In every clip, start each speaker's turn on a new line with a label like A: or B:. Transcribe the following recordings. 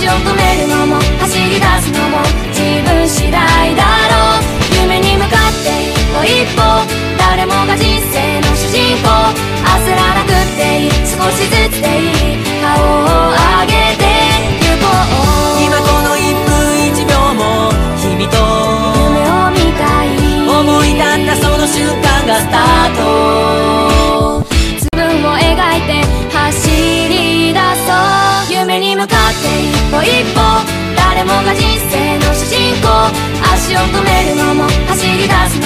A: 足を止めるって一歩一歩誰もが人生の主人公。足を止
B: めるのも
A: 走り出すも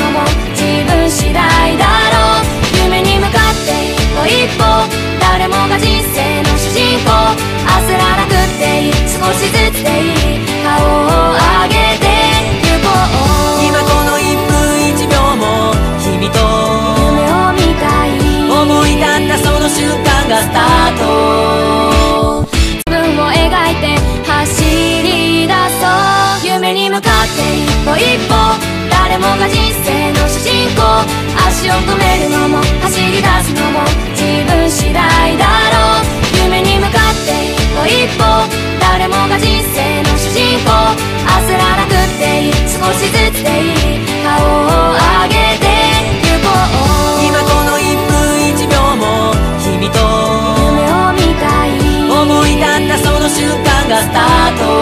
A: 足を止めるのも走り出すのも自分次第だろう夢に向かって一歩一歩誰もが人生の主人公焦らなくっていい少しずつでいい顔を上げて行こう
B: 今この1分1秒も君と
A: 夢を見たい。
B: 思い立ったその瞬間がスタート。